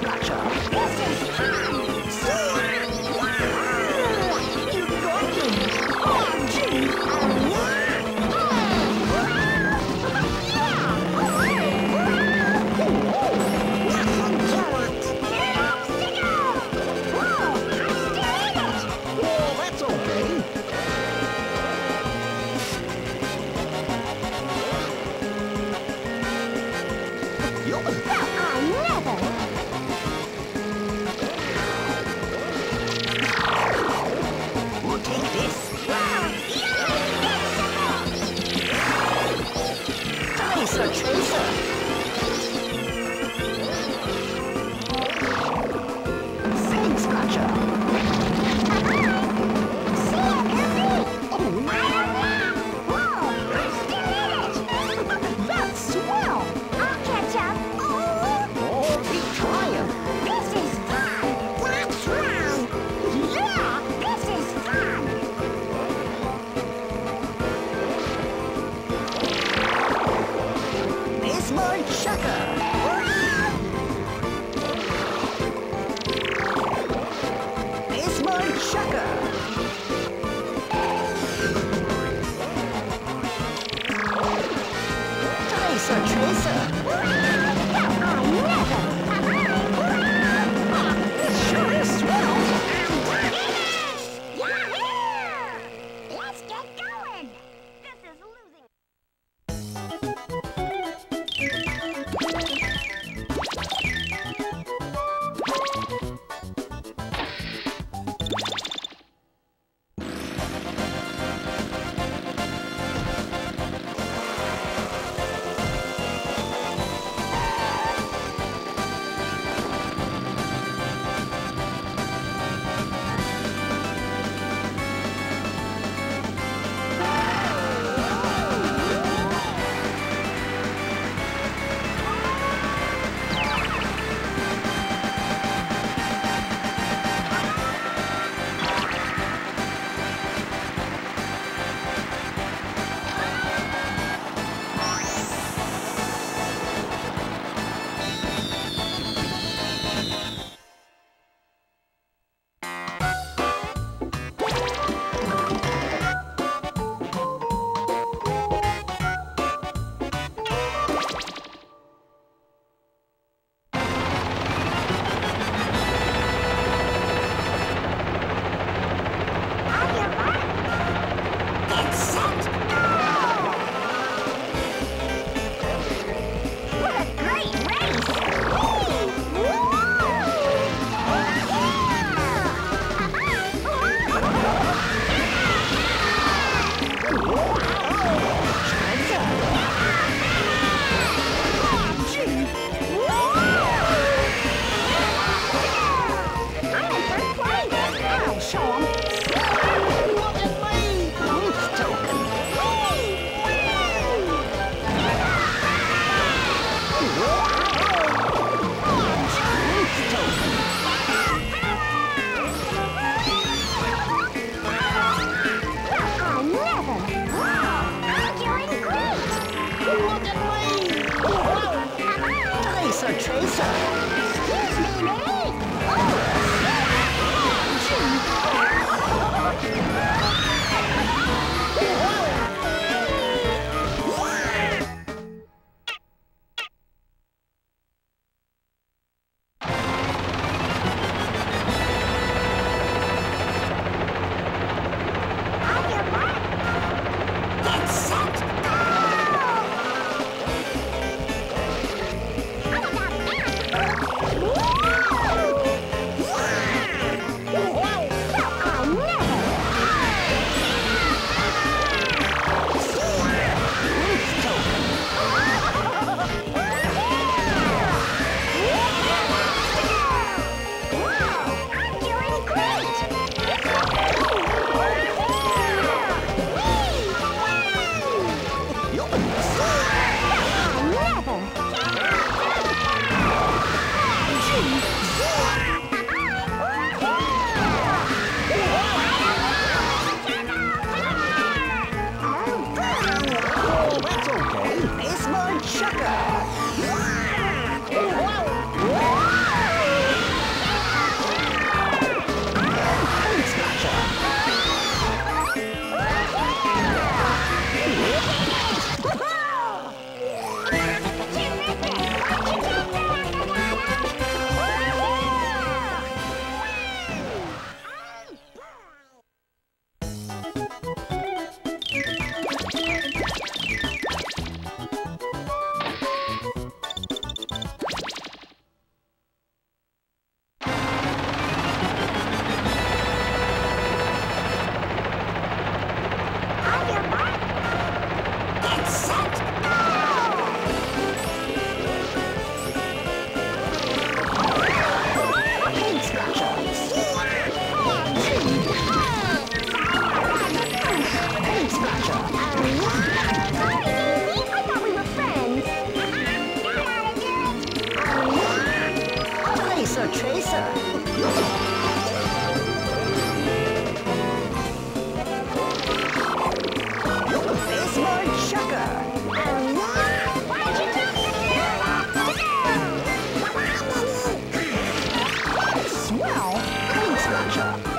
dispatcher. 着。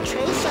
Chase. trace